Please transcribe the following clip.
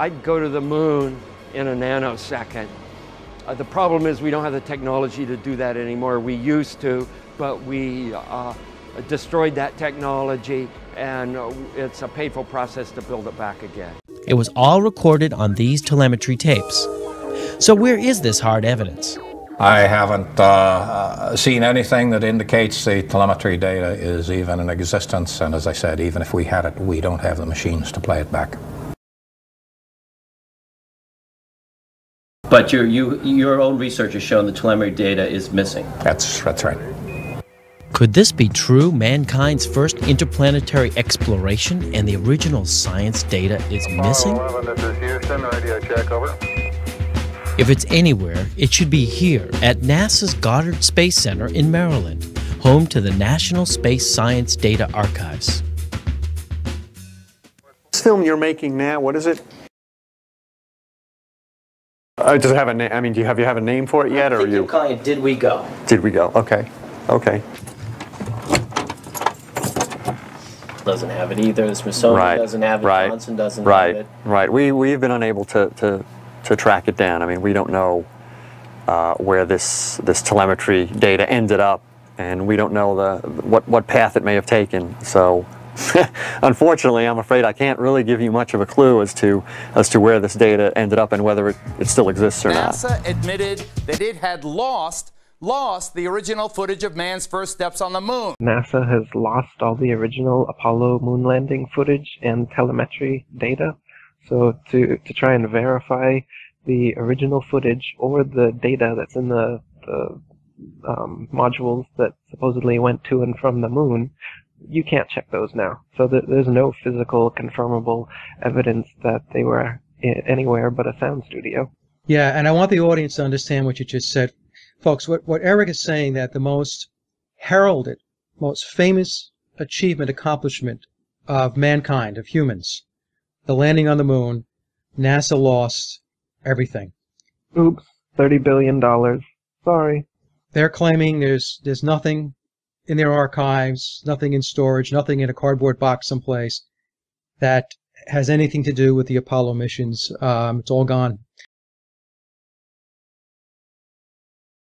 I'd go to the moon in a nanosecond. Uh, the problem is we don't have the technology to do that anymore. We used to, but we uh, destroyed that technology and uh, it's a painful process to build it back again. It was all recorded on these telemetry tapes. So, where is this hard evidence? I haven't uh, uh, seen anything that indicates the telemetry data is even in existence, and as I said, even if we had it, we don't have the machines to play it back. But your, you, your own research has shown the telemetry data is missing. That's, that's right. Could this be true? Mankind's first interplanetary exploration and the original science data is missing? 11, this is Houston, radio check, over. If it's anywhere, it should be here at NASA's Goddard Space Center in Maryland, home to the National Space Science Data Archives. This film you're making now, what is it? Uh, does it have a name? I mean, do you have you have a name for it yet, I or think you? you're calling it Did We Go? Did we go? Okay, okay. Doesn't have it either. The Smithsonian Right, doesn't have it. right, Johnson doesn't right, have it. right. We we've been unable to to to track it down. I mean, we don't know uh, where this this telemetry data ended up, and we don't know the what what path it may have taken. So. Unfortunately, I'm afraid I can't really give you much of a clue as to as to where this data ended up and whether it, it still exists or not. NASA admitted that it had lost lost the original footage of man's first steps on the moon. NASA has lost all the original Apollo moon landing footage and telemetry data. So to, to try and verify the original footage or the data that's in the, the um, modules that supposedly went to and from the moon, you can't check those now. So th- there's no physical confirmable evidence that they were i- anywhere but a sound studio. Yeah, and I want the audience to understand what you just said. Folks, what, what Eric is saying that the most heralded, most famous achievement, accomplishment of mankind, of humans, the landing on the moon, NASA lost everything. Oops, $30 billion. Sorry. They're claiming there's there's nothing in their archives, nothing in storage, nothing in a cardboard box someplace that has anything to do with the Apollo missions. Um, it's all gone.